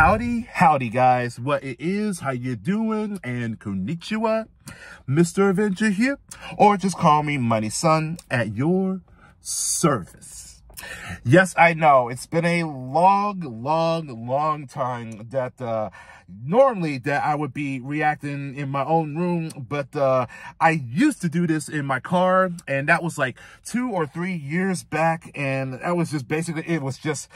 Howdy, howdy guys. What it is, how you doing, and konnichiwa. Mr. Avenger here, or just call me Money Son at your service. Yes, I know, it's been a long, long, long time that, uh, normally that I would be reacting in my own room, but, uh, I used to do this in my car, and that was like two or three years back, and that was just basically, it was just,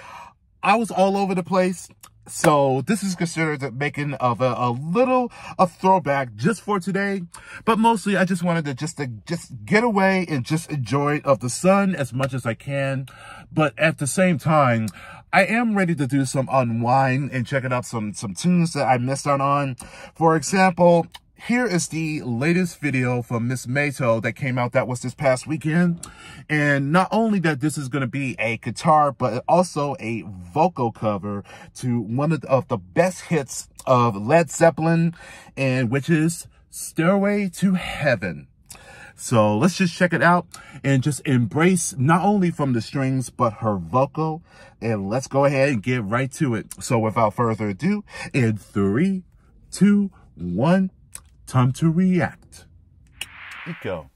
I was all over the place. So this is considered the making of a, a little a throwback just for today. But mostly I just wanted to just to just get away and just enjoy of the sun as much as I can. But at the same time, I am ready to do some unwind and checking out some some tunes that I missed out on. For example, here is the latest video from Miss Mayto that came out that was this past weekend. And not only that this is going to be a guitar, but also a vocal cover to one of the, of the best hits of Led Zeppelin, and which is Stairway to Heaven. So let's just check it out and just embrace not only from the strings, but her vocal. And let's go ahead and get right to it. So without further ado, in three, two, one, Time to react. Eco.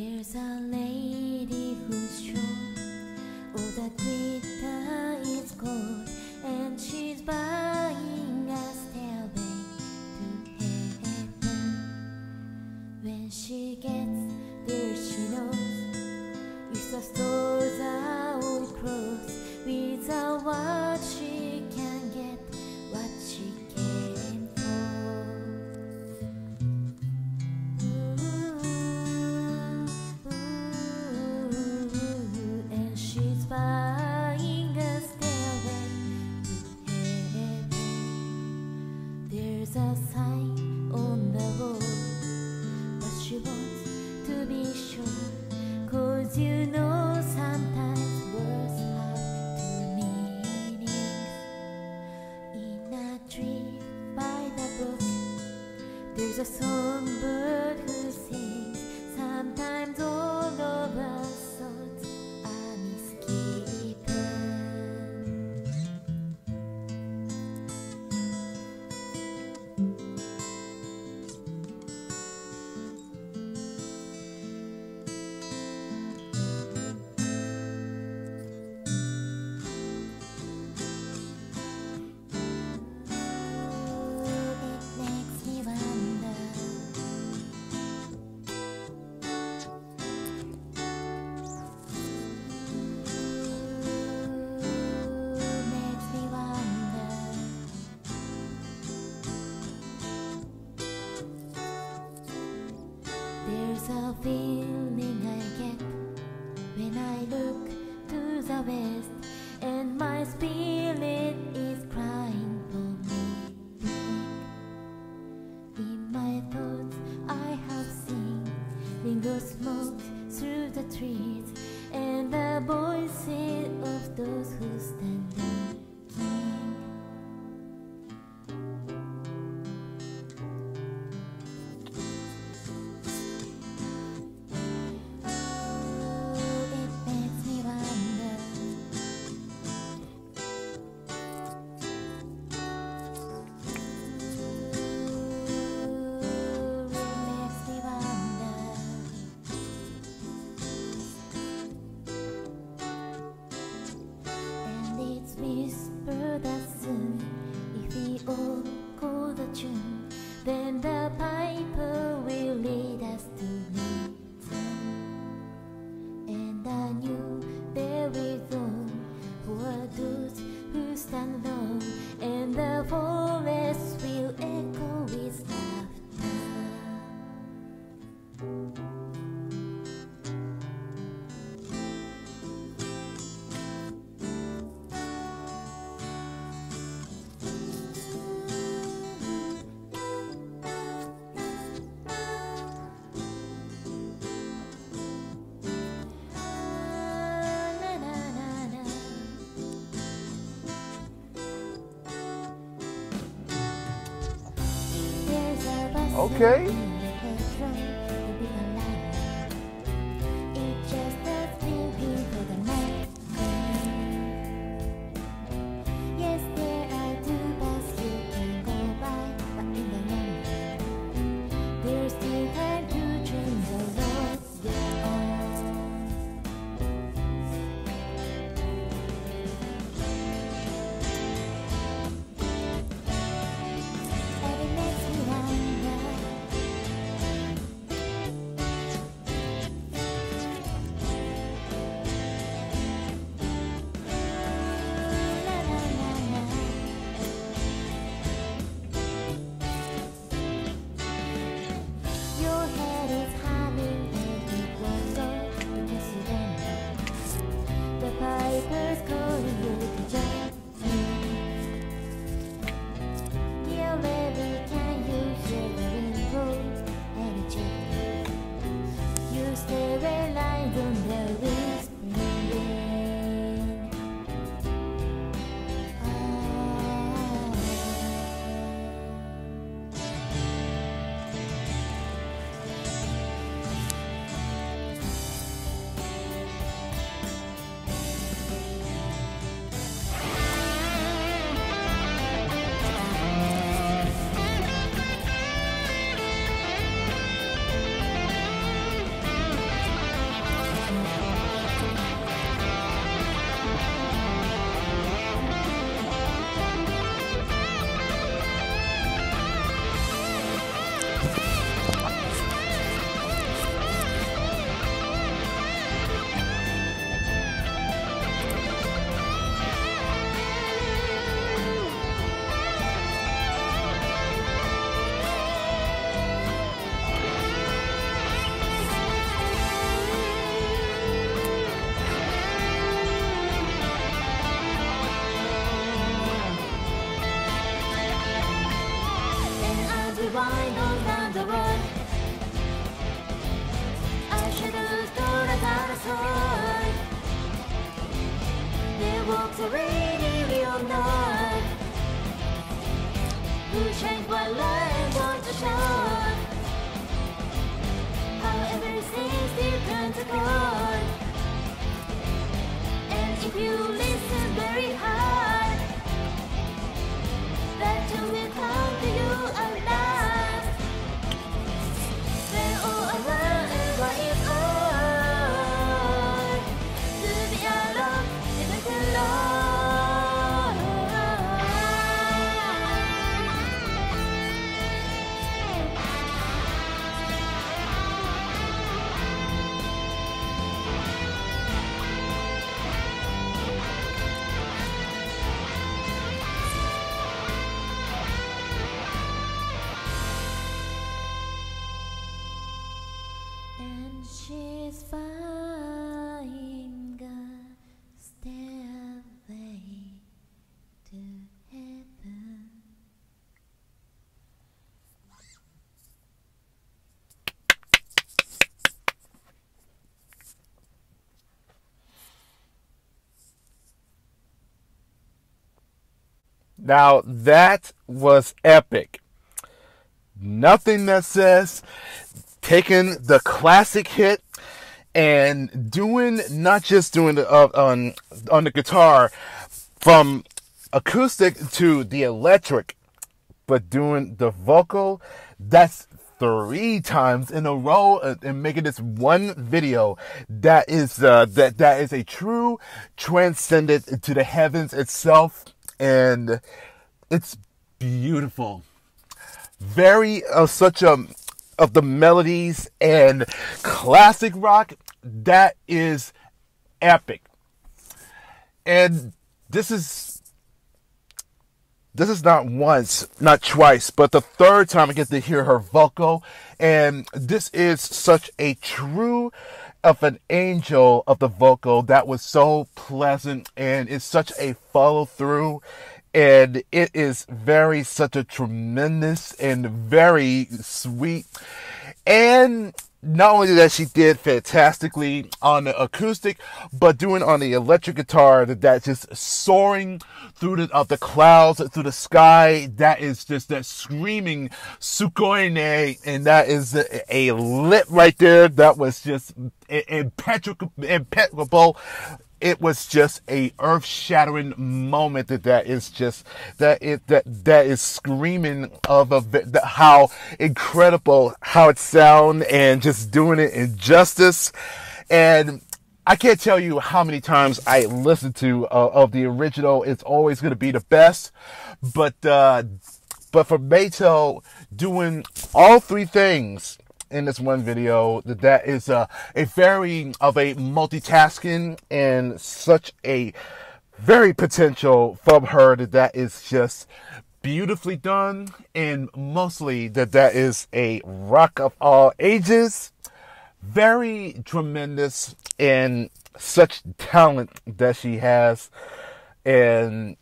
There's a lady who's strong. Oh, All that glitter is gold, a songbird who sings. Sometimes when I look to the west, and my spirit is crying Okay. And if you listen she's flying a stairway to heaven. Now that was epic. Nothing that says taking the classic hit and doing not just doing the uh, on on the guitar from acoustic to the electric, but doing the vocal. That's three times in a row uh, and making this one video that is uh, that that is a true transcendent to the heavens itself and it's beautiful very uh, such a of the melodies and classic rock that is epic and this is this is not once, not twice, but the third time I get to hear her vocal. And this is such a true of an angel of the vocal that was so pleasant and it's such a follow through. And it is very, such a tremendous and very sweet. And not only that she did fantastically on the acoustic, but doing on the electric guitar that that's just soaring through the of the clouds through the sky. That is just that screaming sukoine, and that is a, a lip right there. That was just impeccable. It was just a earth shattering moment that that is just that it that that is screaming of a the, how incredible how it sound and just doing it in justice and I can't tell you how many times I listen to uh, of the original. It's always going to be the best, but uh, but for Mayto doing all three things in this one video that that is a, a very of a multitasking and such a very potential from her that that is just beautifully done and mostly that that is a rock of all ages. Very tremendous and such talent that she has. And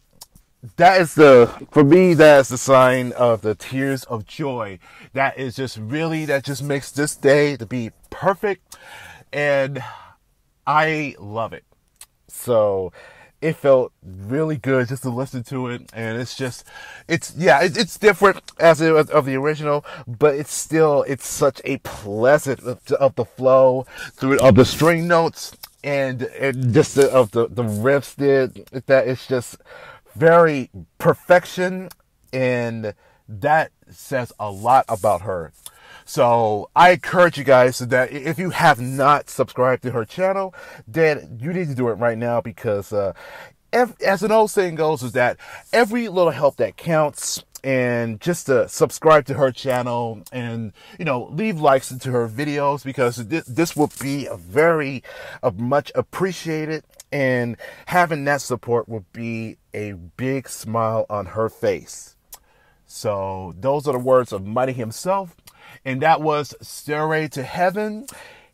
that is the for me that is the sign of the tears of joy. That is just really that just makes this day to be perfect. And i love it. So it felt really good just to listen to it. And it's just it's yeah it, it's different as it was of the original but it's still it's such a pleasant of, of the flow through of the string notes and, and just the, of the the riffs did that it's just very perfection and that says a lot about her. So I encourage you guys that if you have not subscribed to her channel, then you need to do it right now because, uh, if, as an old saying goes, is that every little help that counts and just to subscribe to her channel and you know leave likes to her videos because this, this will be a very uh, much appreciated and having that support will be a big smile on her face. So those are the words of Mighty himself. And that was Stairway to Heaven.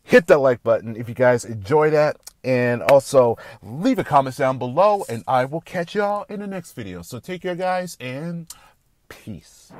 Hit that like button if you guys enjoy that. And also leave a comment down below and I will catch y'all in the next video. So take care guys and peace.